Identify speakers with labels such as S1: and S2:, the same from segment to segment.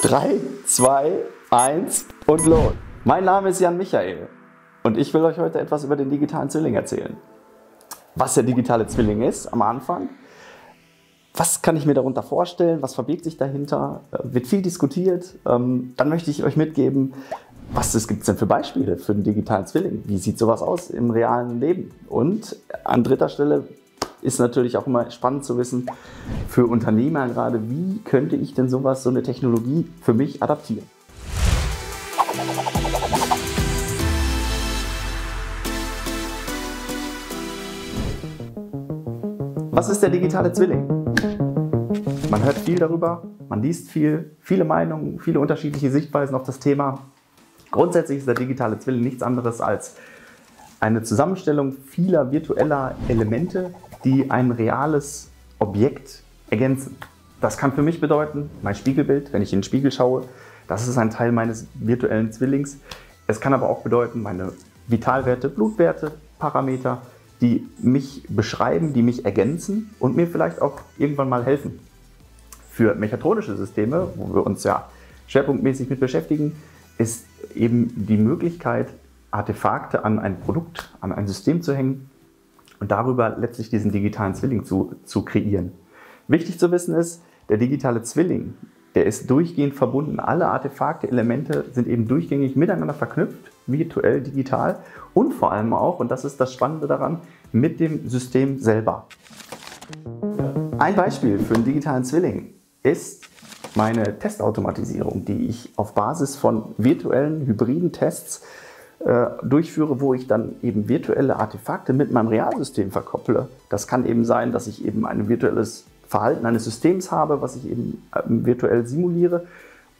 S1: 3, 2, 1 und los. Mein Name ist Jan Michael und ich will euch heute etwas über den digitalen Zwilling erzählen. Was der digitale Zwilling ist am Anfang, was kann ich mir darunter vorstellen, was verbirgt sich dahinter, äh, wird viel diskutiert. Ähm, dann möchte ich euch mitgeben, was gibt es denn für Beispiele für den digitalen Zwilling? Wie sieht sowas aus im realen Leben? Und an dritter Stelle ist natürlich auch immer spannend zu wissen für Unternehmer gerade, wie könnte ich denn sowas, so eine Technologie für mich adaptieren. Was ist der digitale Zwilling? Man hört viel darüber, man liest viel, viele Meinungen, viele unterschiedliche Sichtweisen auf das Thema. Grundsätzlich ist der digitale Zwilling nichts anderes als eine Zusammenstellung vieler virtueller Elemente, die ein reales Objekt ergänzen. Das kann für mich bedeuten, mein Spiegelbild, wenn ich in den Spiegel schaue, das ist ein Teil meines virtuellen Zwillings. Es kann aber auch bedeuten, meine Vitalwerte, Blutwerte, Parameter, die mich beschreiben, die mich ergänzen und mir vielleicht auch irgendwann mal helfen. Für mechatronische Systeme, wo wir uns ja schwerpunktmäßig mit beschäftigen, ist eben die Möglichkeit, Artefakte an ein Produkt, an ein System zu hängen, und darüber letztlich diesen digitalen Zwilling zu, zu kreieren. Wichtig zu wissen ist, der digitale Zwilling, der ist durchgehend verbunden. Alle Artefakte, Elemente sind eben durchgängig miteinander verknüpft, virtuell, digital und vor allem auch, und das ist das Spannende daran, mit dem System selber. Ein Beispiel für einen digitalen Zwilling ist meine Testautomatisierung, die ich auf Basis von virtuellen, hybriden Tests äh, durchführe, wo ich dann eben virtuelle Artefakte mit meinem Realsystem verkopple. Das kann eben sein, dass ich eben ein virtuelles Verhalten eines Systems habe, was ich eben äh, virtuell simuliere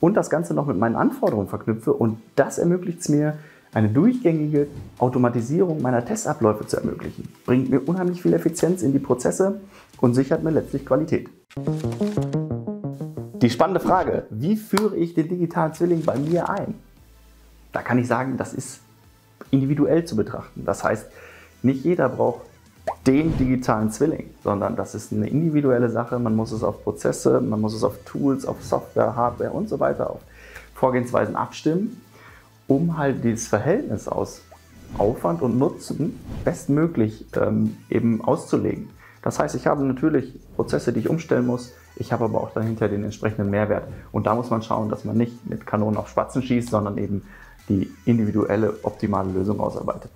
S1: und das Ganze noch mit meinen Anforderungen verknüpfe. Und das ermöglicht es mir, eine durchgängige Automatisierung meiner Testabläufe zu ermöglichen. Bringt mir unheimlich viel Effizienz in die Prozesse und sichert mir letztlich Qualität. Die spannende Frage, wie führe ich den digitalen Zwilling bei mir ein? Da kann ich sagen, das ist individuell zu betrachten. Das heißt, nicht jeder braucht den digitalen Zwilling, sondern das ist eine individuelle Sache. Man muss es auf Prozesse, man muss es auf Tools, auf Software, Hardware und so weiter, auf Vorgehensweisen abstimmen, um halt dieses Verhältnis aus Aufwand und Nutzen bestmöglich ähm, eben auszulegen. Das heißt, ich habe natürlich Prozesse, die ich umstellen muss. Ich habe aber auch dahinter den entsprechenden Mehrwert. Und da muss man schauen, dass man nicht mit Kanonen auf Spatzen schießt, sondern eben die individuelle optimale Lösung ausarbeitet.